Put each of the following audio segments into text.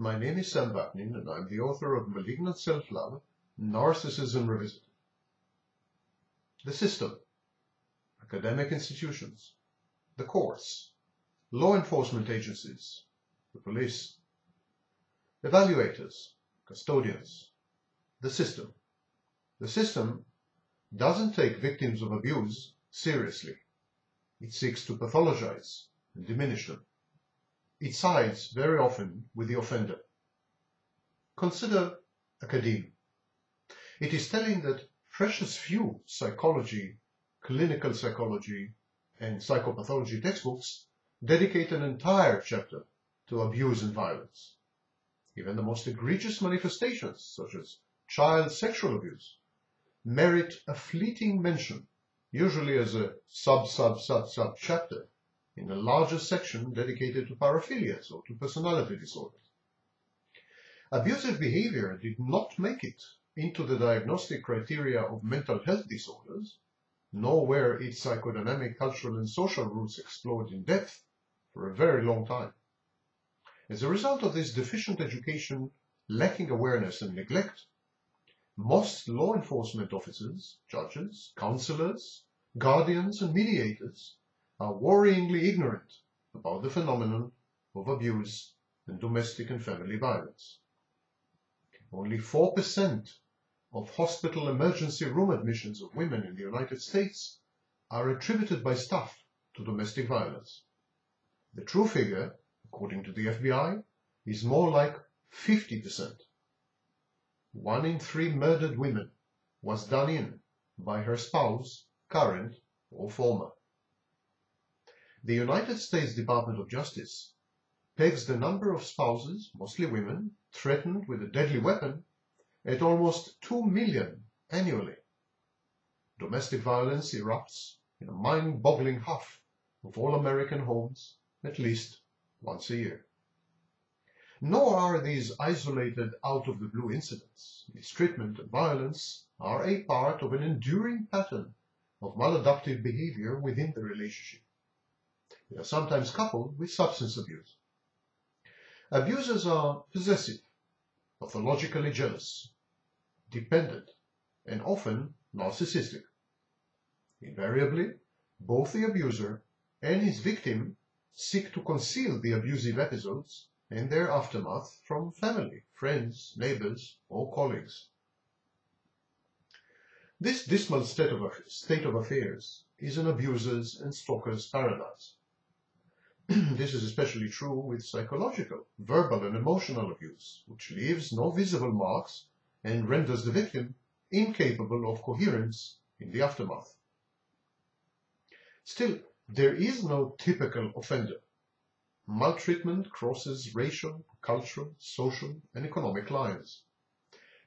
My name is Sam Vaknin, and I'm the author of Malignant Self-Love, Narcissism Revisited. The system, academic institutions, the courts, law enforcement agencies, the police, evaluators, custodians, the system. The system doesn't take victims of abuse seriously. It seeks to pathologize and diminish them. It sides very often with the offender. Consider academia. It is telling that precious few psychology, clinical psychology, and psychopathology textbooks dedicate an entire chapter to abuse and violence. Even the most egregious manifestations, such as child sexual abuse, merit a fleeting mention, usually as a sub-sub-sub-sub chapter in a larger section dedicated to paraphilias or to personality disorders. Abusive behavior did not make it into the diagnostic criteria of mental health disorders, nor were its psychodynamic, cultural, and social roots explored in depth for a very long time. As a result of this deficient education, lacking awareness, and neglect, most law enforcement officers, judges, counselors, guardians, and mediators are worryingly ignorant about the phenomenon of abuse and domestic and family violence. Only 4% of hospital emergency room admissions of women in the United States are attributed by staff to domestic violence. The true figure, according to the FBI, is more like 50%. One in three murdered women was done in by her spouse, current or former. The United States Department of Justice pegs the number of spouses, mostly women, threatened with a deadly weapon at almost 2 million annually. Domestic violence erupts in a mind-boggling half of all American homes at least once a year. Nor are these isolated out-of-the-blue incidents. Mistreatment and violence are a part of an enduring pattern of maladaptive behavior within the relationship. They are sometimes coupled with substance abuse. Abusers are possessive, pathologically jealous, dependent, and often narcissistic. Invariably, both the abuser and his victim seek to conceal the abusive episodes and their aftermath from family, friends, neighbors, or colleagues. This dismal state of, state of affairs is an abuser's and stalker's paradise. this is especially true with psychological, verbal, and emotional abuse, which leaves no visible marks and renders the victim incapable of coherence in the aftermath. Still, there is no typical offender maltreatment crosses racial, cultural, social, and economic lines.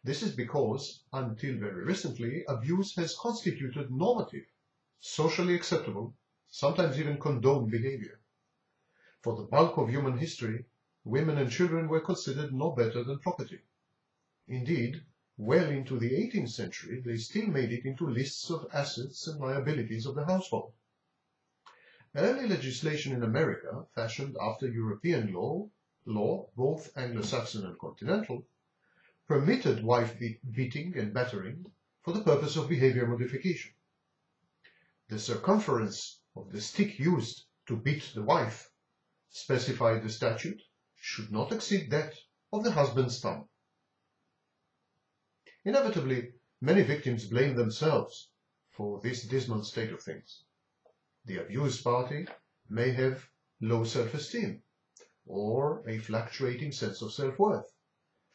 This is because, until very recently, abuse has constituted normative, socially acceptable, sometimes even condoned behavior. For the bulk of human history, women and children were considered no better than property. Indeed, well into the 18th century, they still made it into lists of assets and liabilities of the household. Early legislation in America, fashioned after European law, law both Anglo-Saxon and continental, permitted wife beating and battering for the purpose of behavior modification. The circumference of the stick used to beat the wife, specified the statute, should not exceed that of the husband's thumb. Inevitably, many victims blame themselves for this dismal state of things. The abused party may have low self-esteem or a fluctuating sense of self-worth,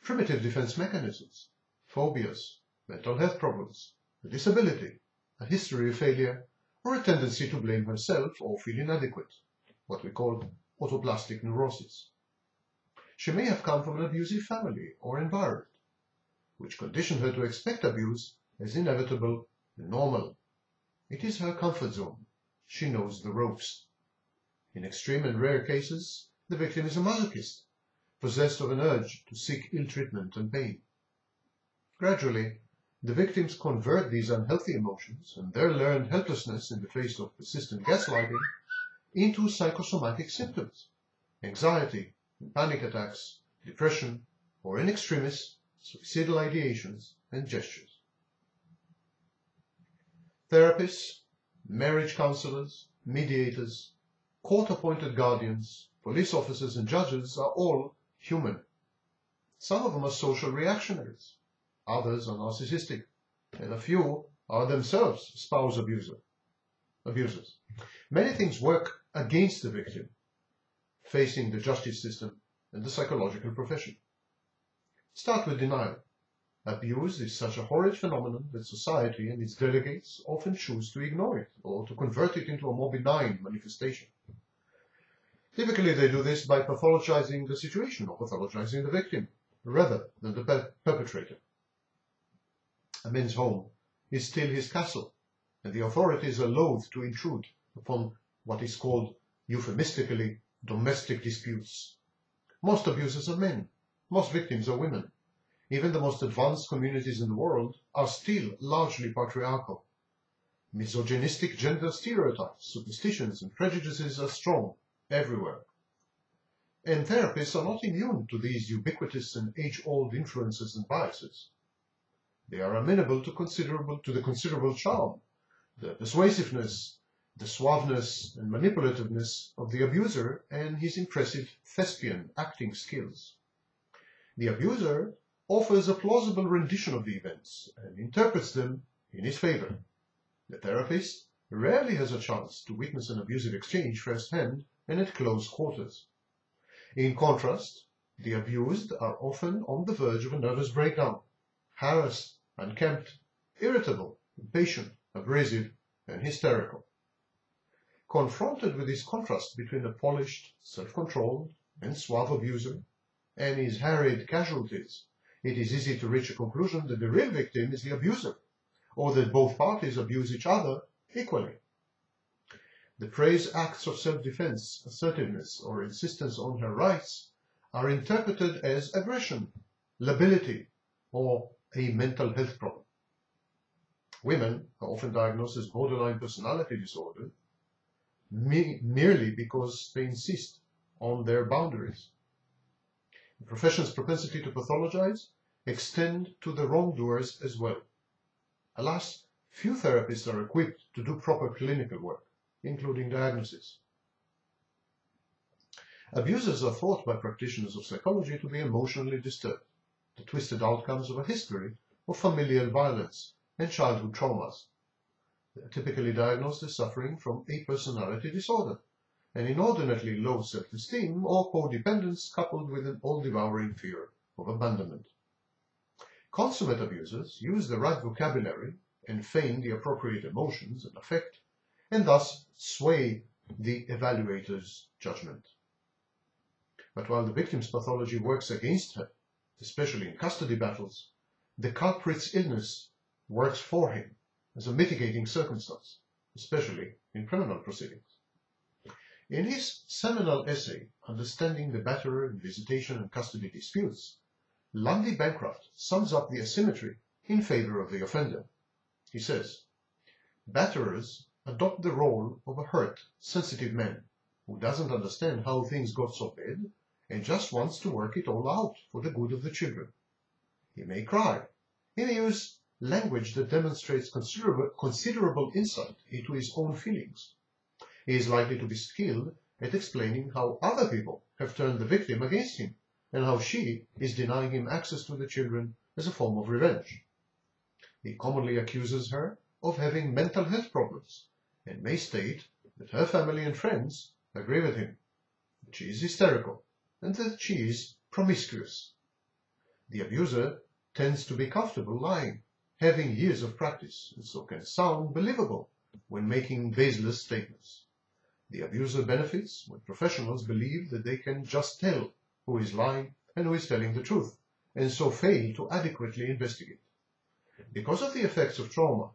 primitive defense mechanisms, phobias, mental health problems, a disability, a history of failure, or a tendency to blame herself or feel inadequate, what we call autoplastic neurosis. She may have come from an abusive family or environment, which conditioned her to expect abuse as inevitable and normal. It is her comfort zone she knows the ropes. In extreme and rare cases, the victim is a masochist, possessed of an urge to seek ill treatment and pain. Gradually, the victims convert these unhealthy emotions and their learned helplessness in the face of persistent gaslighting into psychosomatic symptoms, anxiety panic attacks, depression, or in extremis, suicidal ideations and gestures. Therapists, marriage counselors, mediators, court-appointed guardians, police officers and judges are all human. Some of them are social reactionaries, others are narcissistic, and a few are themselves spouse abuser, abusers. Many things work against the victim facing the justice system and the psychological profession. Start with denial. Abuse is such a horrid phenomenon that society and its delegates often choose to ignore it or to convert it into a more benign manifestation. Typically, they do this by pathologizing the situation or pathologizing the victim rather than the per perpetrator. A man's home is still his castle, and the authorities are loath to intrude upon what is called euphemistically domestic disputes. Most abusers are men. Most victims are women. Even the most advanced communities in the world are still largely patriarchal. Misogynistic gender stereotypes, superstitions, and prejudices are strong everywhere. And therapists are not immune to these ubiquitous and age-old influences and biases. They are amenable to considerable to the considerable charm, the persuasiveness, the suaveness and manipulativeness of the abuser and his impressive thespian acting skills. The abuser offers a plausible rendition of the events and interprets them in his favor. The therapist rarely has a chance to witness an abusive exchange firsthand and at close quarters. In contrast, the abused are often on the verge of a nervous breakdown, harassed, unkempt, irritable, impatient, abrasive, and hysterical. Confronted with this contrast between a polished, self-controlled, and suave abuser and his harried casualties, it is easy to reach a conclusion that the real victim is the abuser, or that both parties abuse each other equally. The prey's acts of self-defense, assertiveness, or insistence on her rights are interpreted as aggression, lability, or a mental health problem. Women are often diagnosed as borderline personality disorder me merely because they insist on their boundaries. The profession's propensity to pathologize extend to the wrongdoers as well. Alas, few therapists are equipped to do proper clinical work, including diagnosis. Abusers are thought by practitioners of psychology to be emotionally disturbed, the twisted outcomes of a history of familial violence and childhood traumas. Typically diagnosed as suffering from a personality disorder, an inordinately low self-esteem or codependence coupled with an all-devouring fear of abandonment. Consummate abusers use the right vocabulary and feign the appropriate emotions and affect, and thus sway the evaluator's judgment. But while the victim's pathology works against her, especially in custody battles, the culprit's illness works for him as a mitigating circumstance, especially in criminal proceedings. In his seminal essay, Understanding the Batterer in Visitation and Custody Disputes, Lundy Bancroft sums up the asymmetry in favor of the offender. He says, Batterers adopt the role of a hurt, sensitive man who doesn't understand how things got so bad and just wants to work it all out for the good of the children. He may cry. He may use language that demonstrates considerable, considerable insight into his own feelings. He is likely to be skilled at explaining how other people have turned the victim against him and how she is denying him access to the children as a form of revenge. He commonly accuses her of having mental health problems and may state that her family and friends agree with him, that she is hysterical, and that she is promiscuous. The abuser tends to be comfortable lying, having years of practice, and so can sound believable when making baseless statements. The abuser benefits when professionals believe that they can just tell who is lying and who is telling the truth, and so fail to adequately investigate. Because of the effects of trauma,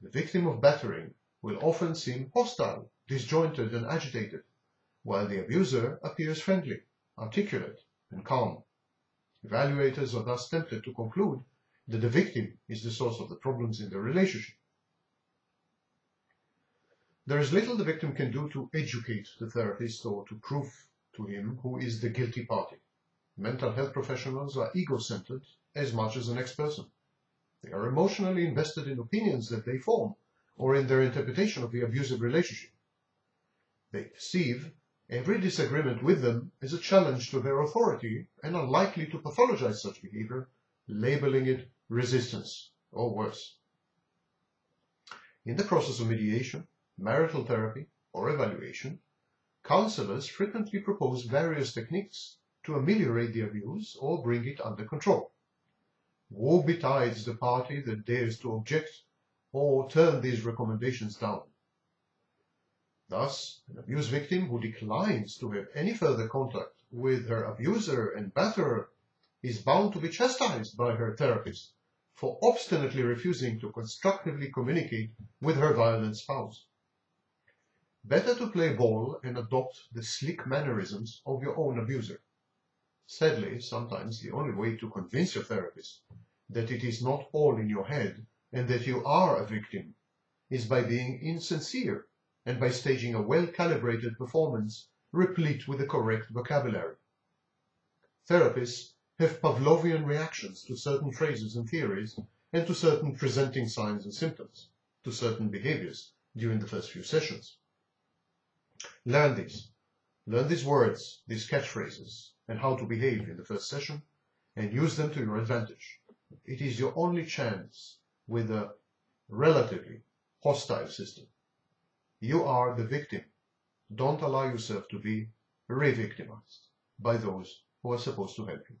the victim of battering will often seem hostile, disjointed, and agitated, while the abuser appears friendly, articulate, and calm. Evaluators are thus tempted to conclude that the victim is the source of the problems in the relationship. There is little the victim can do to educate the therapist or to prove to him who is the guilty party. mental health professionals are ego-centered as much as the next person. They are emotionally invested in opinions that they form or in their interpretation of the abusive relationship. They perceive every disagreement with them as a challenge to their authority and are likely to pathologize such behavior, labeling it resistance or worse. In the process of mediation, marital therapy, or evaluation, counselors frequently propose various techniques to ameliorate the abuse or bring it under control. Woe betides the party that dares to object or turn these recommendations down. Thus, an abuse victim who declines to have any further contact with her abuser and batterer is bound to be chastised by her therapist for obstinately refusing to constructively communicate with her violent spouse. Better to play ball and adopt the slick mannerisms of your own abuser. Sadly, sometimes the only way to convince your therapist that it is not all in your head and that you are a victim is by being insincere and by staging a well-calibrated performance replete with the correct vocabulary. Therapists have Pavlovian reactions to certain phrases and theories and to certain presenting signs and symptoms, to certain behaviors during the first few sessions. Learn these. Learn these words, these catchphrases, and how to behave in the first session, and use them to your advantage. It is your only chance with a relatively hostile system. You are the victim. Don't allow yourself to be re-victimized by those who are supposed to help you.